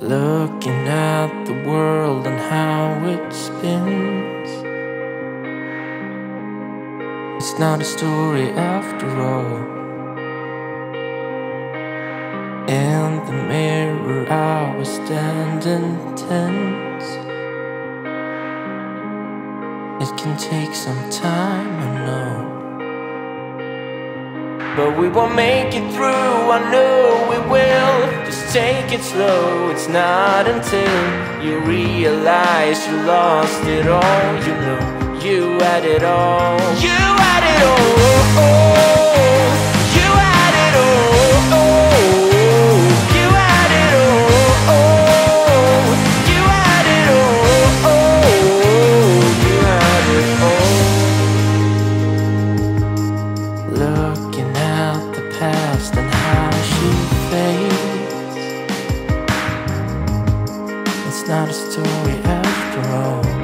Looking at the world and how it spins. It's not a story after all. In the mirror, I was standing tense. It can take some time, I know. But we will make it through, I know we will. Just take it slow, it's not until you realize you lost it all. You know, you had it all. You had it all. after all.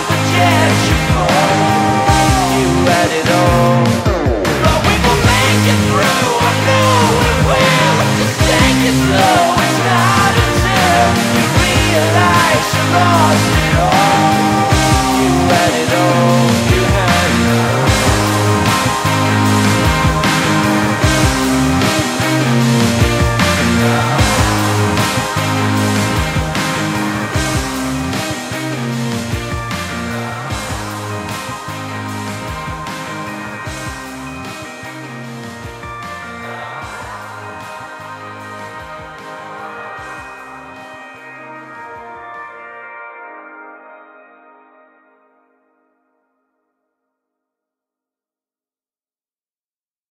deixe nós virou